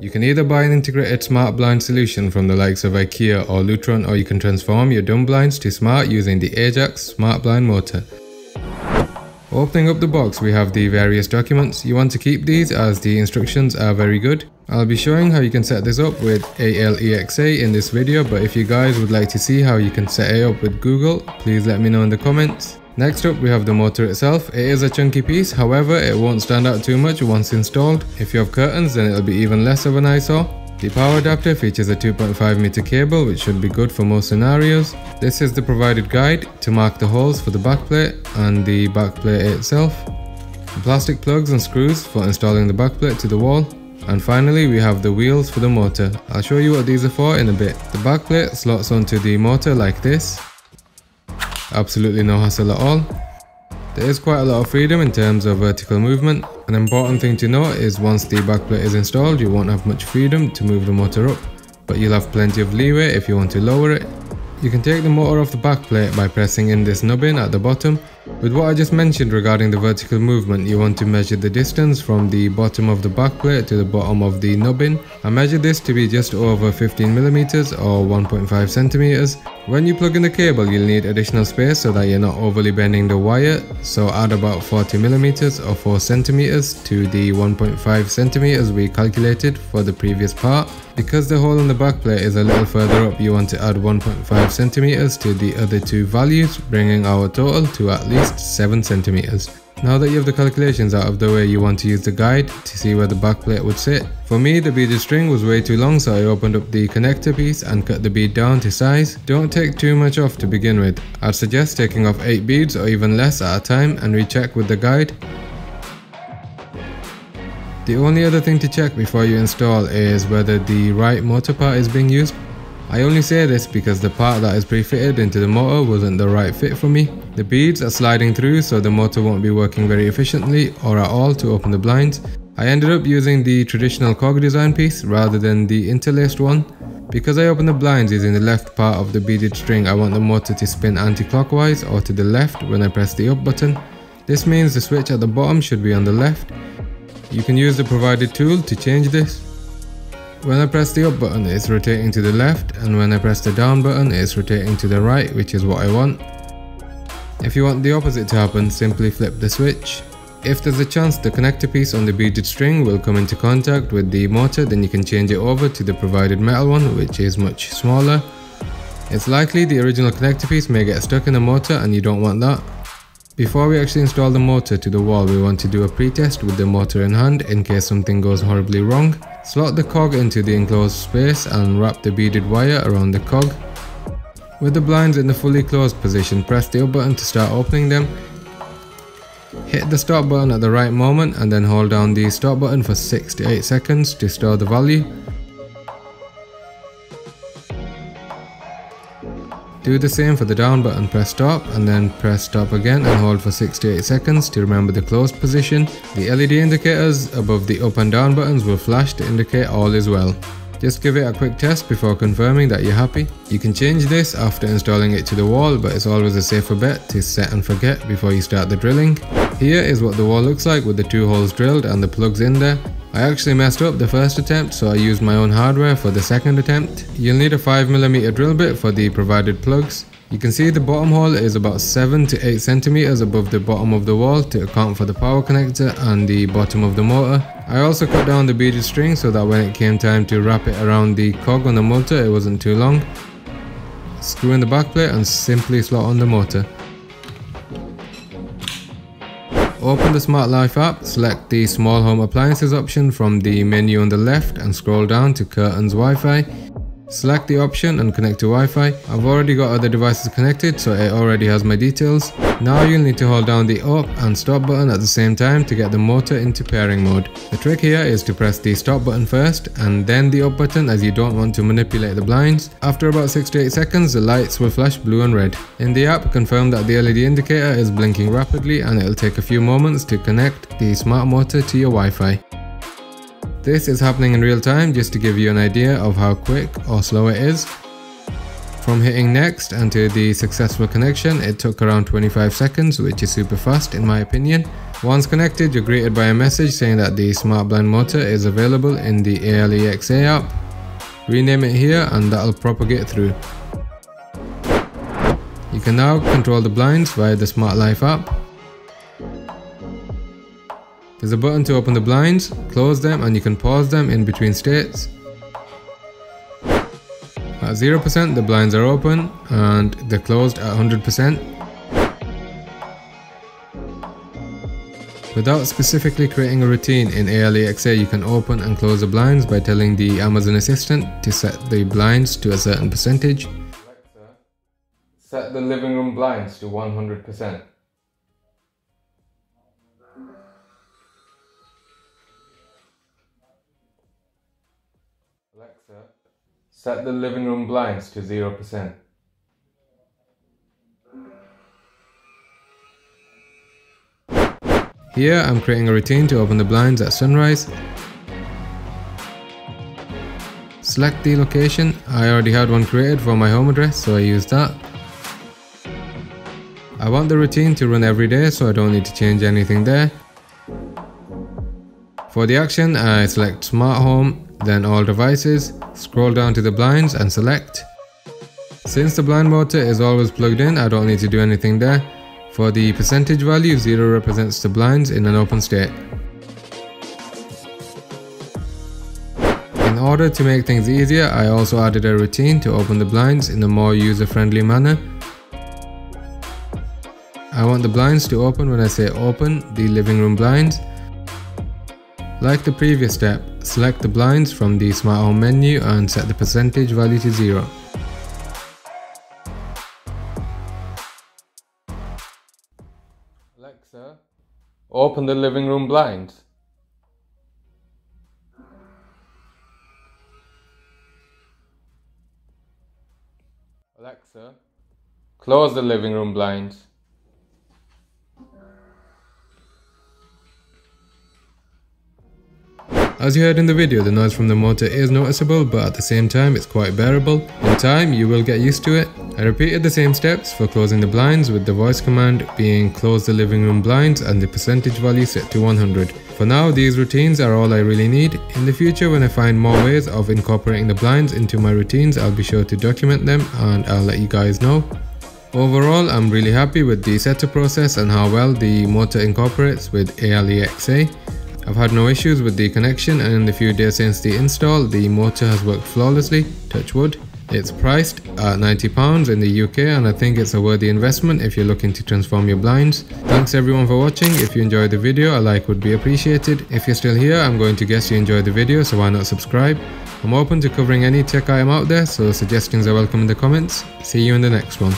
You can either buy an integrated smart blind solution from the likes of IKEA or Lutron or you can transform your dumb blinds to smart using the Ajax smart blind motor. Opening up the box we have the various documents. You want to keep these as the instructions are very good. I'll be showing how you can set this up with ALEXA in this video but if you guys would like to see how you can set it up with Google please let me know in the comments. Next up we have the motor itself. It is a chunky piece however it won't stand out too much once installed. If you have curtains then it'll be even less of an eyesore. The power adapter features a 2.5 meter cable which should be good for most scenarios. This is the provided guide to mark the holes for the backplate and the backplate itself. The plastic plugs and screws for installing the backplate to the wall and finally we have the wheels for the motor. I'll show you what these are for in a bit. The backplate slots onto the motor like this. Absolutely no hassle at all. There is quite a lot of freedom in terms of vertical movement. An important thing to note is once the backplate is installed you won't have much freedom to move the motor up, but you'll have plenty of leeway if you want to lower it. You can take the motor off the backplate by pressing in this nubbin at the bottom with what I just mentioned regarding the vertical movement, you want to measure the distance from the bottom of the backplate to the bottom of the nubbin. I measured this to be just over 15mm or 1.5cm. When you plug in the cable, you'll need additional space so that you're not overly bending the wire, so add about 40mm or 4cm to the 1.5cm we calculated for the previous part. Because the hole in the backplate is a little further up, you want to add 1.5cm to the other two values, bringing our total to at least 7cm. Now that you have the calculations out of the way, you want to use the guide to see where the backplate would sit. For me, the beaded string was way too long so I opened up the connector piece and cut the bead down to size. Don't take too much off to begin with. I'd suggest taking off 8 beads or even less at a time and recheck with the guide. The only other thing to check before you install is whether the right motor part is being used. I only say this because the part that is pre-fitted into the motor wasn't the right fit for me. The beads are sliding through so the motor won't be working very efficiently or at all to open the blinds. I ended up using the traditional cog design piece rather than the interlaced one. Because I open the blinds using the left part of the beaded string I want the motor to spin anti-clockwise or to the left when I press the up button. This means the switch at the bottom should be on the left you can use the provided tool to change this. When I press the up button it's rotating to the left and when I press the down button it's rotating to the right which is what I want. If you want the opposite to happen simply flip the switch. If there's a chance the connector piece on the beaded string will come into contact with the motor then you can change it over to the provided metal one which is much smaller. It's likely the original connector piece may get stuck in the motor and you don't want that. Before we actually install the motor to the wall, we want to do a pre-test with the motor in hand in case something goes horribly wrong. Slot the cog into the enclosed space and wrap the beaded wire around the cog. With the blinds in the fully closed position, press the up button to start opening them. Hit the stop button at the right moment and then hold down the stop button for 6 to 8 seconds to store the value. Do the same for the down button, press stop and then press stop again and hold for 6 to 8 seconds to remember the closed position. The LED indicators above the up and down buttons will flash to indicate all is well. Just give it a quick test before confirming that you're happy. You can change this after installing it to the wall but it's always a safer bet to set and forget before you start the drilling. Here is what the wall looks like with the two holes drilled and the plugs in there. I actually messed up the first attempt so I used my own hardware for the second attempt. You'll need a 5mm drill bit for the provided plugs. You can see the bottom hole is about 7 to 8 centimeters above the bottom of the wall to account for the power connector and the bottom of the motor. I also cut down the beaded string so that when it came time to wrap it around the cog on the motor it wasn't too long. Screw in the back plate and simply slot on the motor. Open the Smart Life app, select the Small Home Appliances option from the menu on the left and scroll down to Curtains Wi-Fi. Select the option and connect to Wi-Fi. I've already got other devices connected so it already has my details. Now you'll need to hold down the up and stop button at the same time to get the motor into pairing mode. The trick here is to press the stop button first and then the up button as you don't want to manipulate the blinds. After about 6 to 8 seconds the lights will flash blue and red. In the app confirm that the LED indicator is blinking rapidly and it'll take a few moments to connect the smart motor to your Wi-Fi. This is happening in real time just to give you an idea of how quick or slow it is. From hitting next to the successful connection, it took around 25 seconds, which is super fast in my opinion. Once connected, you're greeted by a message saying that the smart blind motor is available in the ALEXA app. Rename it here and that'll propagate through. You can now control the blinds via the Smart Life app. There's a button to open the blinds, close them and you can pause them in between states. At 0% the blinds are open and they're closed at 100%. Without specifically creating a routine in ALEXA, you can open and close the blinds by telling the Amazon Assistant to set the blinds to a certain percentage. Set the living room blinds to 100%. Set the living room blinds to 0%. Here I'm creating a routine to open the blinds at sunrise. Select the location, I already had one created for my home address so I use that. I want the routine to run every day so I don't need to change anything there. For the action I select smart home, then all devices, scroll down to the blinds and select. Since the blind motor is always plugged in I don't need to do anything there. For the percentage value, 0 represents the blinds in an open state. In order to make things easier, I also added a routine to open the blinds in a more user-friendly manner. I want the blinds to open when I say open the living room blinds. Like the previous step, select the blinds from the smart home menu and set the percentage value to 0. Alexa, open the living room blinds. Alexa, close the living room blinds. As you heard in the video, the noise from the motor is noticeable, but at the same time it's quite bearable. In time, you will get used to it. I repeated the same steps for closing the blinds with the voice command being close the living room blinds and the percentage value set to 100. For now, these routines are all I really need. In the future, when I find more ways of incorporating the blinds into my routines, I'll be sure to document them and I'll let you guys know. Overall, I'm really happy with the setup process and how well the motor incorporates with ALEXA. I've had no issues with the connection and in the few days since the install, the motor has worked flawlessly, touch wood. It's priced at £90 in the UK and I think it's a worthy investment if you're looking to transform your blinds. Thanks everyone for watching, if you enjoyed the video a like would be appreciated. If you're still here I'm going to guess you enjoyed the video so why not subscribe. I'm open to covering any tech item out there so suggestions are welcome in the comments. See you in the next one.